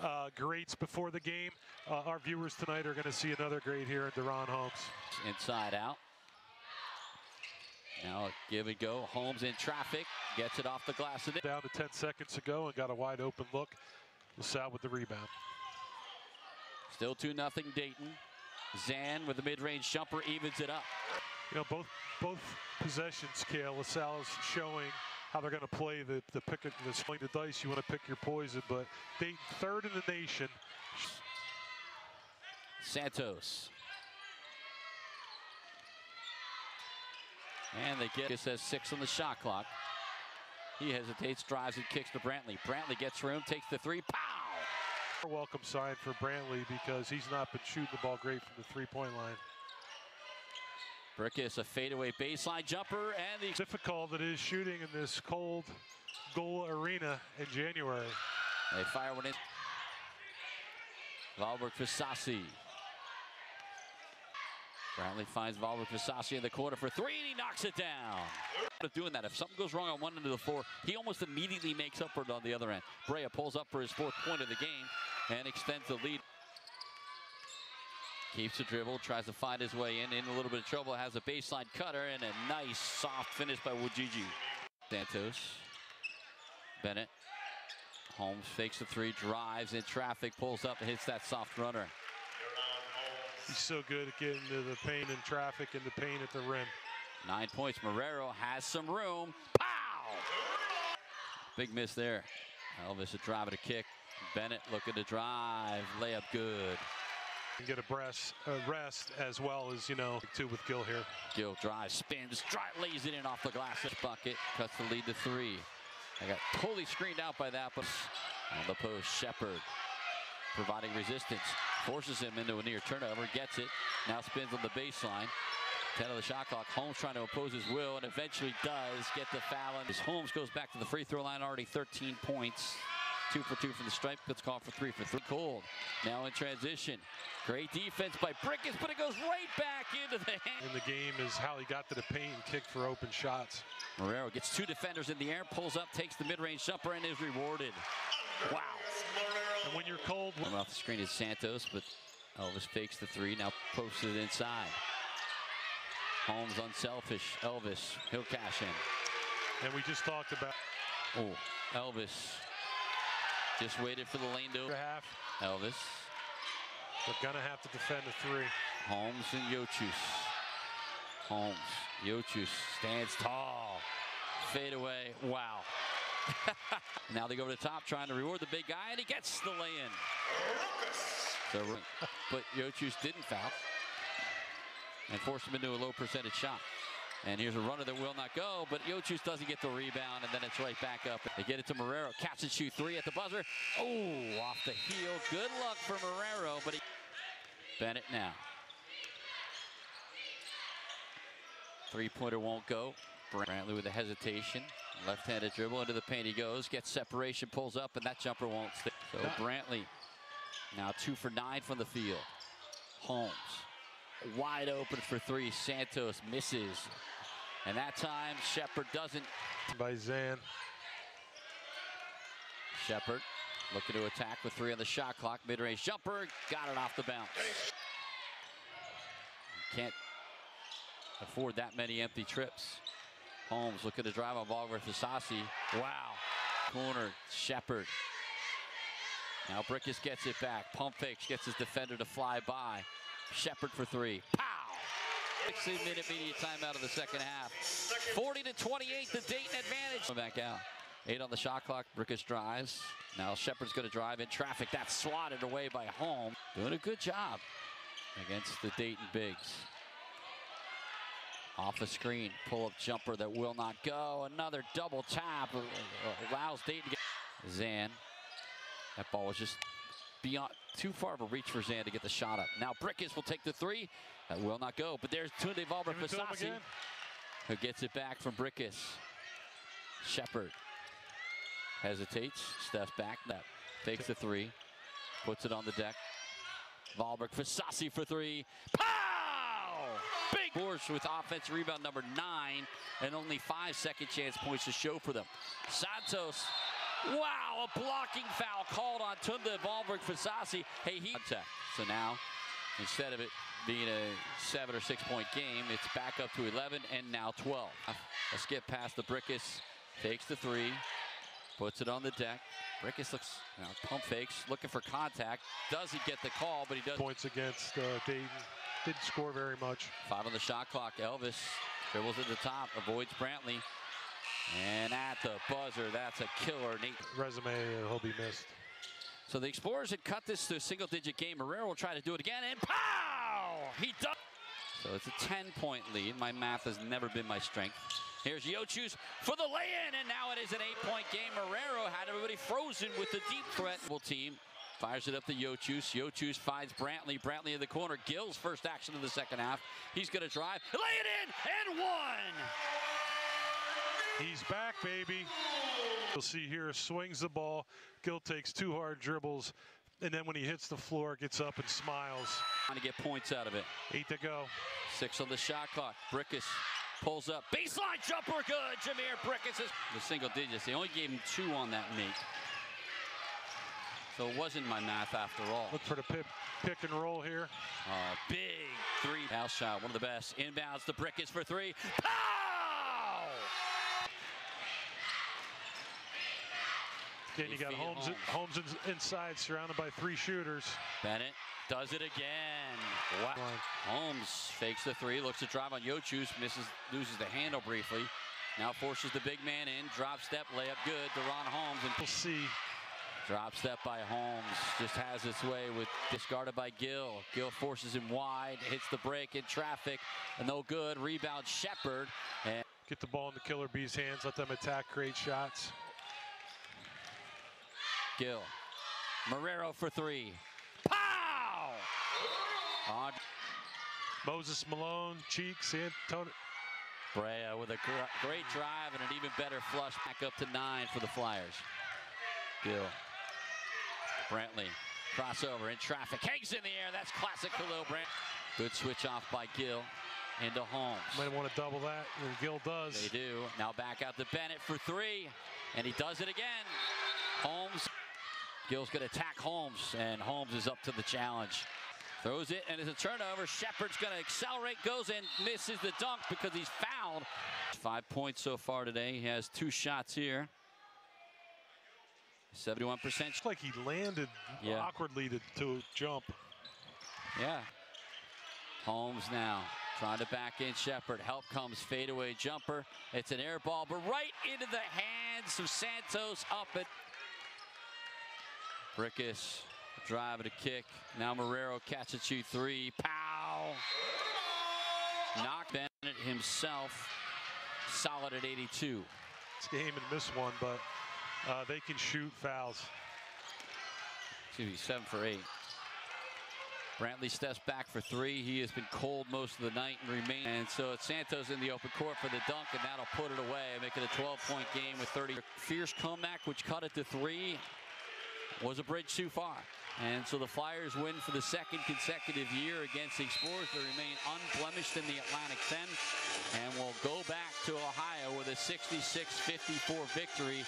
uh, greats before the game. Uh, our viewers tonight are going to see another great here in DaRon Holmes. Inside out. Now give and go. Holmes in traffic. Gets it off the glass. Down to 10 seconds ago and got a wide open look. LaSalle with the rebound. Still 2 nothing Dayton. Zan with the mid-range jumper evens it up. You know, both both possessions, Kale, LaSalle is showing how they're going to play the, the pick the swing the dice. You want to pick your poison, but Dayton third in the nation. Santos. And they get, it says six on the shot clock. He hesitates, drives and kicks to Brantley. Brantley gets room, takes the three, pow! Welcome sign for Brantley because he's not been shooting the ball great from the three-point line. Brickus, a fadeaway baseline jumper, and the difficult it is shooting in this Tom Gola arena in January. They fire one in. Vahlberg Fasasi. Brantley finds Vahlberg Fasasi in the corner for three, and he knocks it down. Doing that, if something goes wrong on one end of the floor, he almost immediately makes up for it on the other end. Brea pulls up for his fourth point of the game and extends the lead. Keeps the dribble, tries to find his way in, in a little bit of trouble, has a baseline cutter, and a nice soft finish by Nwokeji. Santos. Bennett. Holmes fakes the three, drives in traffic, pulls up, and hits that soft runner. He's so good at getting to the paint in traffic and the paint at the rim. Nine points. Marrero has some room. Pow! Big miss there. Elvis a drive and a kick. Bennett looking to drive. Layup good. And get a breast, a rest as well as, you know, two with Gill here. Gill drives, spins, drive, lays it in off the glass bucket. Cuts the lead to three. I got totally screened out by that, but on the post, Shepard providing resistance. Forces him into a near turnover, gets it. Now spins on the baseline. 10 of the shot clock. Holmes trying to impose his will and eventually does get the foul. And Holmes goes back to the free throw line, already 13 points. Two for two from the stripe. Gets called for three for three. Cold. Now in transition. Great defense by Brickus, but it goes right back into the hand. In the game is how he got to the paint and kicked for open shots. Marrero gets two defenders in the air, pulls up, takes the mid-range jumper, and is rewarded. Wow. And when you're cold... Coming off the screen is Santos, but Elvis fakes the three, now posts it inside. Holmes unselfish. Elvis, he'll cash in. And we just talked about... Oh, Elvis just waited for the lane to... Half. Elvis. They're going to have to defend the three. Holmes and Jocius. Holmes. Jocius stands tall. Fade away. Wow. now they go to the top trying to reward the big guy, and he gets the lay-in. So, but Jocius didn't foul and forced him into a low percentage shot. And here's a runner that will not go, but Jocius doesn't get the rebound, and then it's right back up. They get it to Marrero. Catch and shoot three at the buzzer. Oh, off the heel. Good luck for Marrero, but he... Bennett now. Three-pointer won't go. Brantley with a hesitation. Left-handed dribble into the paint he goes. Gets separation, pulls up, and that jumper won't stick. So Brantley now two for nine from the field. Holmes wide open for three. Santos misses. And that time, Shepard doesn't. By Zan. Shepard looking to attack with three on the shot clock. Mid-range jumper, got it off the bounce. Can't afford that many empty trips. Holmes looking to drive on ball with Fasasi. Wow. Corner, Shepard. Now Brickus gets it back. Pump fakes, gets his defender to fly by. Shepard for three. Pow! 16 minute media timeout of the second half. 40 to 28, the Dayton advantage. Back out. Eight on the shot clock. Brickus drives. Now Shepard's going to drive in traffic. That's swatted away by Home. Doing a good job against the Dayton Bigs. Off the screen, pull-up jumper that will not go. Another double tap allows Dayton to get Zan. That ball was just beyond too far of a reach for Zan to get the shot up. Now Brickus will take the three. That will not go. But there's Tunde Vahlberg Fasasi, who gets it back from Brickus. Shepard hesitates, steps back, that takes the three, puts it on the deck. Vahlberg Fasasi for three. Pow! Big Porsche with offense rebound number nine and only five second chance points to show for them. Santos Wow, a blocking foul called on Tunde Vahlberg Fasasi. Hey, he contact. So now, instead of it being a seven or six point game, it's back up to 11 and now 12. A skip past the Brickus, takes the three, puts it on the deck. Brickus looks, you know, pump fakes, looking for contact. Doesn't get the call, but he does. Points against uh, Dayton. Didn't score very much. Five on the shot clock. Elvis dribbles at the top, avoids Brantley. And at the buzzer, that's a killer. Nate. Resume, he'll be missed. So the Explorers had cut this to a single digit game. Marrero will try to do it again, and pow! He does. So it's a 10 point lead. My math has never been my strength. Here's Jocius for the lay in, and now it is an eight point game. Marrero had everybody frozen with the deep threat. Team fires it up to Jocius. Jocius finds Brantley. Brantley in the corner. Gill's first action of the second half. He's going to drive, lay it in, and one. He's back, baby. You'll see here, swings the ball. Gill takes two hard dribbles, and then when he hits the floor, gets up and smiles. Trying to get points out of it. Eight to go. Six on the shot clock. Brickus pulls up. Baseline jumper good. Jhamir Brickus is the single digits. They only gave him two on that make. So it wasn't my math after all. Look for the pick, pick and roll here. Oh, big three. Foul shot, one of the best. Inbounds the Brickus for three. Pow! Again, you got Holmes, Holmes. Holmes inside, surrounded by three shooters. Bennett does it again. Wow. Holmes fakes the three, looks to drive on Jocius, misses, loses the handle briefly. Now forces the big man in, drop step, layup good. DaRon Holmes and We'll see. Drop step by Holmes. Just has its way with discarded by Gill. Gill forces him wide, hits the break in traffic. and No good. Rebound Shepard. And Get the ball in the Killer Bees' hands. Let them attack, create shots. Gill. Marrero for three. Pow! On Moses Malone, Cheeks, Antonio. Brea with a gr- great drive and an even better flush back up to nine for the Flyers. Gill. Brantley. Crossover in traffic. Hangs in the air. That's classic Khalil Brandt. Good switch off by Gill into Holmes. Might want to double that, and Gill does. They do. Now back out to Bennett for three. And he does it again. Holmes. Gill's going to attack Holmes. And Holmes is up to the challenge. Throws it and it's a turnover. Shepard's going to accelerate, goes and misses the dunk because he's fouled. Five points so far today. He has two shots here. 71%. It's like he landed Yeah. awkwardly to, to jump. Yeah. Holmes now trying to back in Shepard. Help comes fadeaway jumper. It's an air ball, but right into the hands of Santos up it. Brickus drive a kick. Now Marrero catches shoot three. Pow! Knock Bennett himself. Solid at 82. This game and miss one, but uh, they can shoot fouls. Excuse me, seven for eight. Brantley steps back for three. He has been cold most of the night and remain. And so it's Santos in the open court for the dunk, and that'll put it away, make it a 12-point game with 30. Fierce comeback, which cut it to three, was a bridge too far. And so the Flyers win for the second consecutive year against the Explorers. They remain unblemished in the Atlantic 10 and will go back to Ohio with a 66-54 victory.